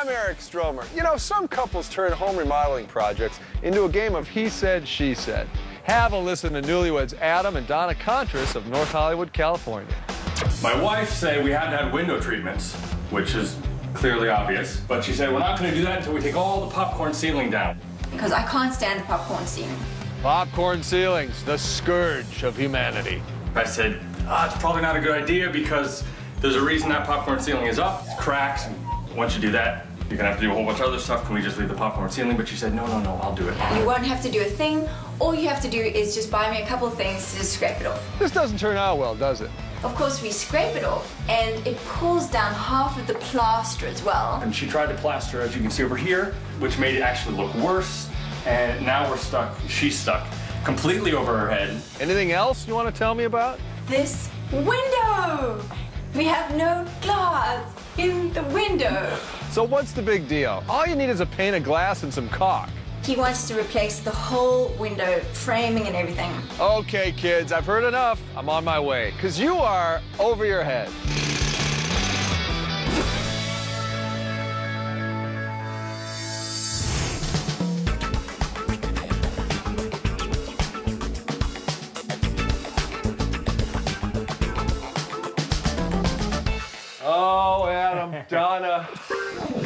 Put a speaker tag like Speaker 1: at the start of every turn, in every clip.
Speaker 1: I'm Eric Stromer. You know, some couples turn home remodeling projects into a game of he said, she said. Have a listen to newlyweds Adam and Donna Kontras of North Hollywood, California.
Speaker 2: My wife said we hadn't had window treatments, which is clearly obvious, but she said we're not going to do that until we take all the popcorn ceiling down.
Speaker 3: Because I can't stand the popcorn ceiling.
Speaker 1: Popcorn ceilings, the scourge of humanity.
Speaker 2: I said, ah, it's probably not a good idea because there's a reason that popcorn ceiling is up. It's cracks. And once you do that, you're gonna have to do a whole bunch of other stuff. Can we just leave the popcorn ceiling? But she said, no, no, no, I'll do it.
Speaker 3: You won't have to do a thing. All you have to do is just buy me a couple of things to just scrape it off.
Speaker 1: This doesn't turn out well, does it?
Speaker 3: Of course, we scrape it off, and it pulls down half of the plaster as well.
Speaker 2: And she tried to plaster, as you can see over here, which made it actually look worse. And now we're stuck, she's stuck completely over her head.
Speaker 1: Anything else you want to tell me about?
Speaker 3: This window! We have no glass in the window.
Speaker 1: So what's the big deal? All you need is a pane of glass and some caulk.
Speaker 3: He wants to replace the whole window, framing and everything.
Speaker 1: Okay, kids, I've heard enough. I'm on my way. Because you are over your head.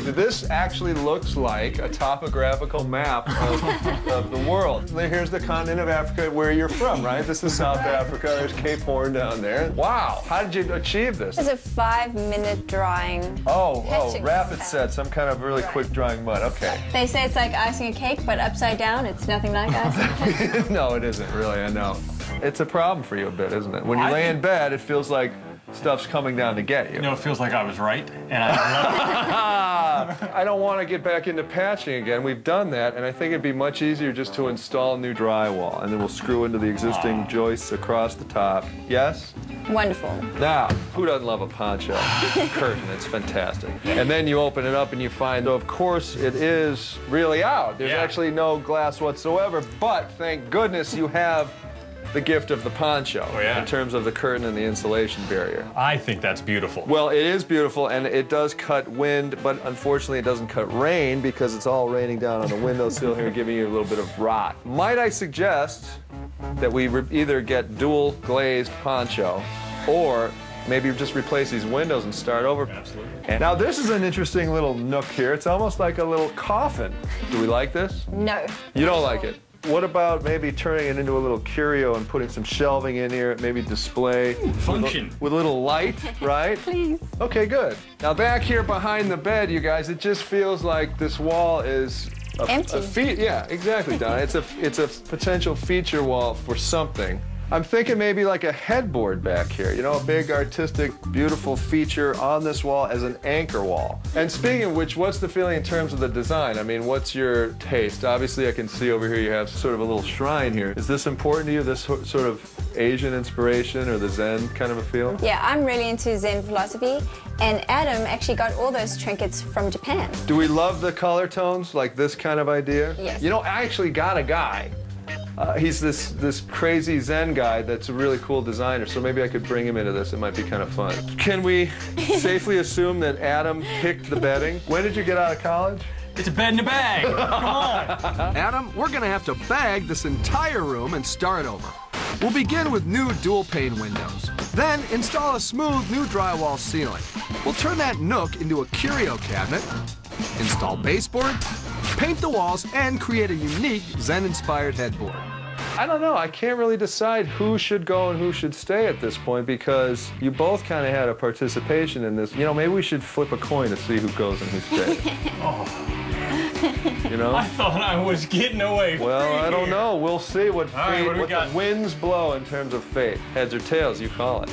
Speaker 1: This actually looks like a topographical map of, of, the world. Here's the continent of Africa where you're from, right? This is South Africa. There's Cape Horn down there. Wow. How did you achieve this?
Speaker 4: It's a five-minute drawing.
Speaker 1: Oh, oh, rapid set, some kind of really quick drying mud. Okay.
Speaker 4: They say it's like icing a cake, but upside down. It's nothing like icing.
Speaker 1: no, it isn't really. I know. It's a problem for you a bit, isn't it? When you lay in bed, it feels like stuff's coming down to get you.
Speaker 2: You know, it feels like I was right, and I
Speaker 1: I don't want to get back into patching again. We've done that, and I think it'd be much easier just to install new drywall, and then we'll screw into the existing ah. joists across the top. Yes?
Speaker 4: Wonderful.
Speaker 1: Now, who doesn't love a poncho curtain? It's fantastic. And then you open it up and you find, of course, it is really out. There's
Speaker 2: Yeah.
Speaker 1: actually no glass whatsoever, but thank goodness you have the gift of the poncho
Speaker 2: Oh, yeah.
Speaker 1: in terms of the curtain and the insulation barrier.
Speaker 2: I think that's beautiful.
Speaker 1: Well, it is beautiful and it does cut wind, but unfortunately it doesn't cut rain because it's all raining down on the windowsill here, giving you a little bit of rot. Might I suggest that we re- either get dual glazed poncho or maybe just replace these windows and start over?
Speaker 2: Absolutely.
Speaker 1: And now this is an interesting little nook here. It's almost like a little coffin. Do we like this?
Speaker 4: No.
Speaker 1: You don't like it. What about maybe turning it into a little curio and putting some shelving in here, maybe display
Speaker 2: Function.
Speaker 1: with a, with a little light, right?
Speaker 4: Please.
Speaker 1: Okay, good. Now back here behind the bed, you guys, it just feels like this wall is a,
Speaker 4: Empty.
Speaker 1: A fe- yeah, exactly, Donna. it's a it's a potential feature wall for something. I'm thinking maybe like a headboard back here, you know, a big artistic, beautiful feature on this wall as an anchor wall. And speaking of which, what's the feeling in terms of the design? I mean, what's your taste? Obviously, I can see over here you have sort of a little shrine here. Is this important to you, this sort of Asian inspiration or the Zen kind of a feel?
Speaker 4: Yeah, I'm really into Zen philosophy, and Adam actually got all those trinkets from Japan.
Speaker 1: Do we love the color tones, like this kind of idea?
Speaker 4: Yes.
Speaker 1: You know, I actually got a guy. Uh, he's this this crazy Zen guy that's a really cool designer. So maybe I could bring him into this. It might be kind of fun. Can we safely assume that Adam picked the bedding? When did you get out of college?
Speaker 2: It's a bed in a bag. Come on.
Speaker 5: Adam, we're gonna have to bag this entire room and start over. We'll begin with new dual pane windows. Then install a smooth new drywall ceiling. We'll turn that nook into a curio cabinet, install baseboard, paint the walls, and create a unique Zen-inspired headboard.
Speaker 1: I don't know. I can't really decide who should go and who should stay at this point because you both kind of had a participation in this. You know, maybe we should flip a coin to see who goes and who stays. oh. You know?
Speaker 2: I thought I was getting away free
Speaker 1: Well, I don't
Speaker 2: here.
Speaker 1: know. We'll see what,
Speaker 2: All right,
Speaker 1: fate,
Speaker 2: what
Speaker 1: what the winds blow in terms of fate. Heads or tails, you call it.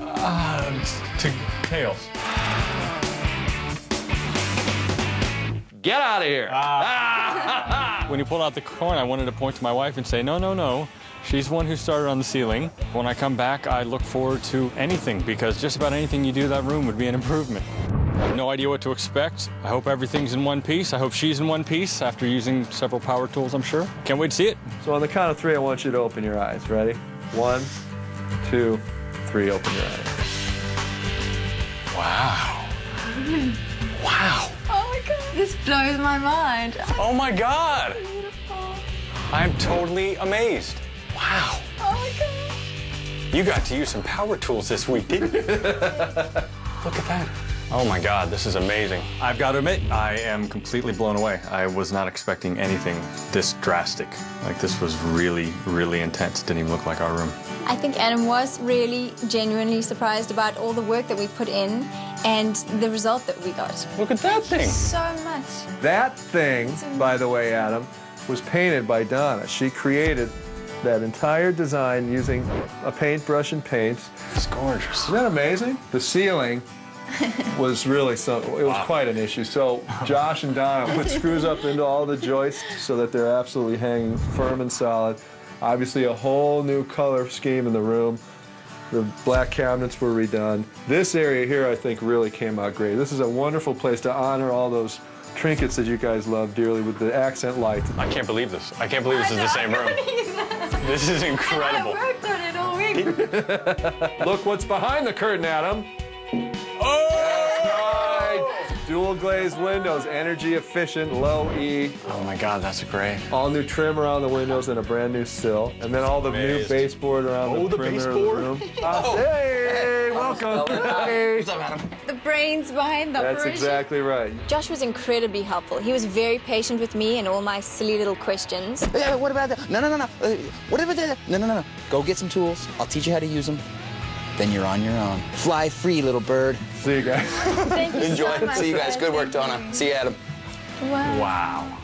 Speaker 2: Uh, to tails.
Speaker 1: Get out of here. Ah. Ah.
Speaker 2: When you pulled out the coin, I wanted to point to my wife and say, no, no, no. She's the one who started on the ceiling. When I come back, I look forward to anything because just about anything you do that room would be an improvement. I have no idea what to expect. I hope everything's in one piece. I hope she's in one piece after using several power tools, I'm sure. Can't wait to see it.
Speaker 1: So on the count of three, I want you to open your eyes. Ready? One, two, three. Open your eyes.
Speaker 2: Wow. Wow.
Speaker 4: My
Speaker 3: This blows my mind.
Speaker 2: Oh my God! I'm totally amazed. Wow.
Speaker 3: Oh my god.
Speaker 2: You got to use some power tools this week, didn't you? Look at that. Oh my God, this is amazing. I've got to admit, I am completely blown away. I was not expecting anything this drastic. Like, this was really, really intense. Didn't even look like our room.
Speaker 4: I think Adam was really genuinely surprised about all the work that we put in and the result that we got.
Speaker 2: Look at that thing.
Speaker 4: So much.
Speaker 1: That thing, by the way, Adam, was painted by Donna. She created that entire design using a paintbrush and paints.
Speaker 2: It's gorgeous.
Speaker 1: Isn't that amazing? The ceiling was really so it was quite an issue. So Josh and Donna put screws up into all the joists so that they're absolutely hanging firm and solid. Obviously a whole new color scheme in the room. The black cabinets were redone. This area here I think really came out great. This is a wonderful place to honor all those trinkets that you guys love dearly with the accent lights.
Speaker 2: I can't believe this. I can't believe this is the same room. This is incredible.
Speaker 3: I worked on it all week.
Speaker 1: Look what's behind the curtain, Adam.
Speaker 2: Oh!
Speaker 1: Right. Dual glazed windows, energy efficient, low E.
Speaker 2: Oh my God, that's great.
Speaker 1: All new trim around the windows and a brand new sill. And then all the new baseboard around
Speaker 2: Oh,
Speaker 1: the
Speaker 2: the
Speaker 1: perimeter
Speaker 2: baseboard?
Speaker 1: of the room. Ah, hey, welcome. Hey.
Speaker 6: What's up, Adam?
Speaker 4: The brains behind the
Speaker 1: That's
Speaker 4: operation.
Speaker 1: exactly right.
Speaker 4: Josh was incredibly helpful. He was very patient with me and all my silly little questions.
Speaker 6: Yeah, what about that? No, no, no, no. Uh, what about that? No, no, no, no. Go get some tools. I'll teach you how to use them. Then you're on your own. Fly free, little bird.
Speaker 1: See you guys.
Speaker 4: Thank you
Speaker 6: Enjoy.
Speaker 4: so much.
Speaker 6: See you guys.
Speaker 4: guys.
Speaker 6: Good work,
Speaker 4: Thank
Speaker 6: Donna. See you, Adam.
Speaker 4: Wow.
Speaker 2: Wow.